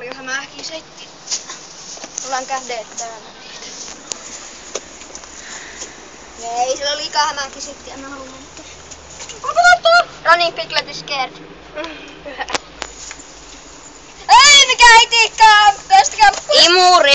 Paljonhan mä hämähäkin setti. Ollaan kähdeet täällä. Ei, sillä oli liikaa hämähäkin setti, en mä halua mennä. Running no Piglet is scared. Ei mikä itikkaa! Päästäkää